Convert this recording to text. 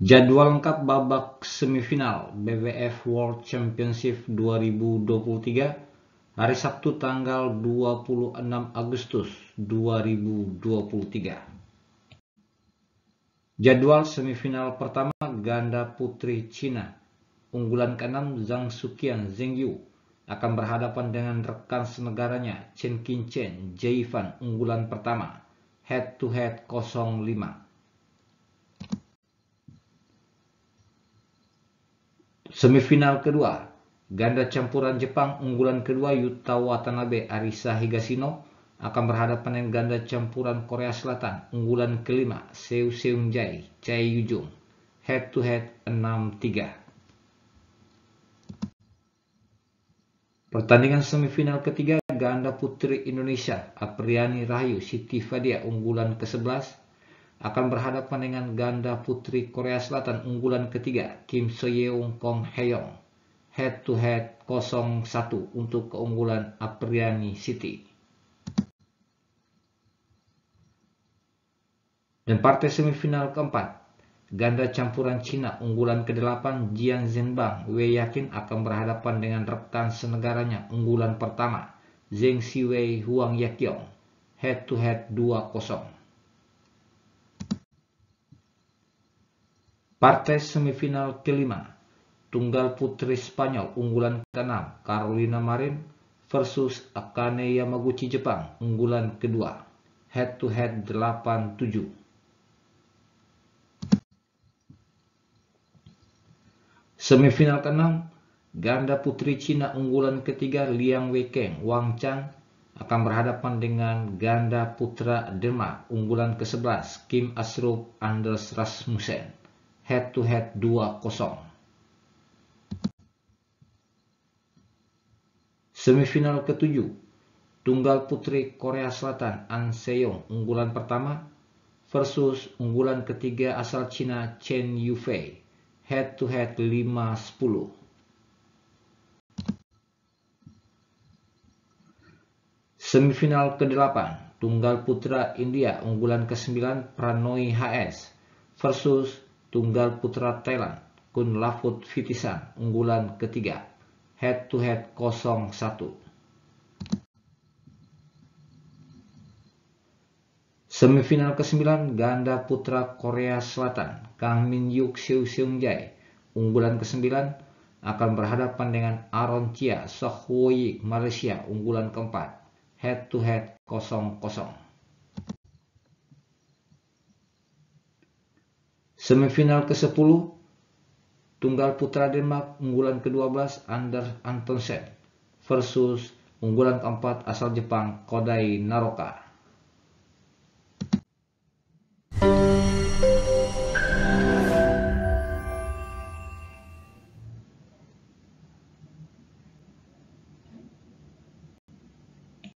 Jadwal lengkap babak semifinal BWF World Championship 2023 hari Sabtu tanggal 26 Agustus 2023. Jadwal semifinal pertama ganda putri Cina unggulan ke-6 Zhang Suqian Zheng Yu akan berhadapan dengan rekan senegaranya Chen Qinchen Fan unggulan pertama head to head 05. Semifinal kedua, ganda campuran Jepang unggulan kedua Yuta Watanabe Arisa Higashino akan berhadapan dengan ganda campuran Korea Selatan unggulan kelima Seo Seung Jae Chai Yujung head to head 6-3. Pertandingan semifinal ketiga ganda putri Indonesia Apriani Rahayu Siti Fadia unggulan ke-11 akan berhadapan dengan ganda putri Korea Selatan unggulan ketiga Kim Soyeon Kong Heyong head to head 0-1 untuk keunggulan Apriani City. Dan partai semifinal keempat, ganda campuran Cina unggulan ke-8 Jian Zhenbang Wei Yakin akan berhadapan dengan rekan senegaranya unggulan pertama Zheng Siwei Huang Yakyong head to head 2-0. Partai semifinal kelima, tunggal putri Spanyol unggulan ke-6 Carolina Marin versus Akane Yamaguchi Jepang unggulan kedua head to head 8-7. Semifinal ke-6, ganda putri Cina unggulan ketiga Liang Weikeng Wang Chan akan berhadapan dengan ganda putra Denmark unggulan ke-11 Kim Asrup Anders Rasmussen head to head 2-0. Semifinal ketujuh, tunggal putri Korea Selatan An Seyong unggulan pertama versus unggulan ketiga asal Cina Chen Yufei head to head 5-10. Semifinal ke-8, tunggal putra India unggulan ke-9 Pranoi HS versus tunggal putra Thailand Kun Lafut Fitisan unggulan ketiga. Head to head 0-1 Semifinal ke-9 ganda putra Korea Selatan Kang Min Yuk Siu Seung Jae unggulan ke-9 akan berhadapan dengan Aaron Chia Sok Malaysia unggulan keempat. Head to head 0-0 Semifinal ke-10 Tunggal Putra Denmark unggulan ke-12 Anders Antonsen versus unggulan keempat asal Jepang Kodai Naroka.